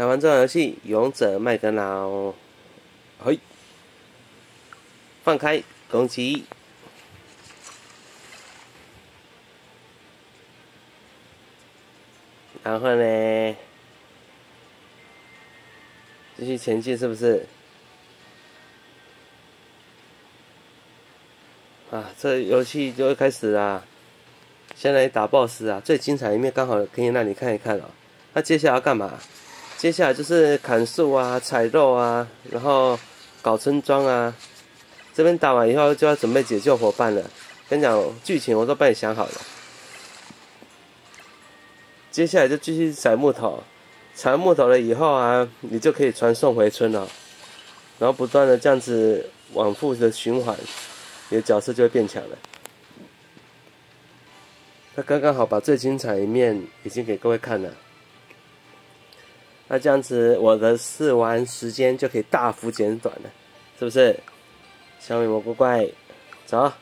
来玩这款游戏《勇者麦格劳》。嘿，放开攻击，然后呢，继续前进，是不是？啊，这游戏就会开始啦！先来打 BOSS 啊，最精彩一面刚好可以让你看一看哦。那接下来要干嘛？接下来就是砍树啊、采肉啊，然后搞村庄啊。这边打完以后就要准备解救伙伴了。跟你讲，剧情我都帮你想好了。接下来就继续采木头，采木头了以后啊，你就可以传送回村了。然后不断的这样子往复的循环。你的角色就会变强了。那刚刚好把最精彩一面已经给各位看了。那这样子，我的试玩时间就可以大幅减短了，是不是？消灭蘑菇怪，走，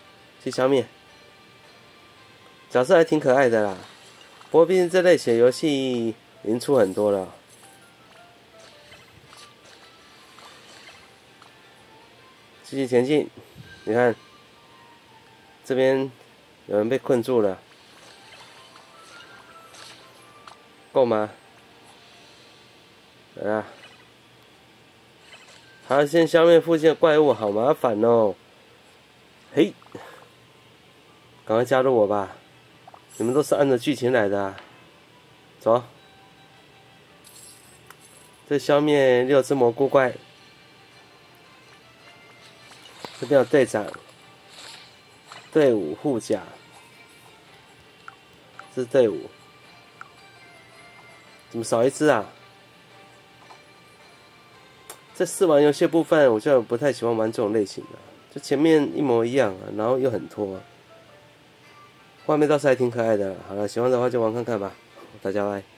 去消灭。角色还挺可爱的啦，不过毕竟这类型游戏已经出很多了。继续前进，你看。这边有人被困住了，够吗？来啊！他先消灭附近的怪物，好麻烦哦。嘿，赶快加入我吧！你们都是按照剧情来的，走。这消灭六只蘑菇怪，这边有队长。队伍护甲，这是队伍，怎么少一只啊？这试玩游戏部分，我就不太喜欢玩这种类型的，就前面一模一样，然后又很拖，画面倒是还挺可爱的。好了，喜欢的话就玩看看吧，大家拜。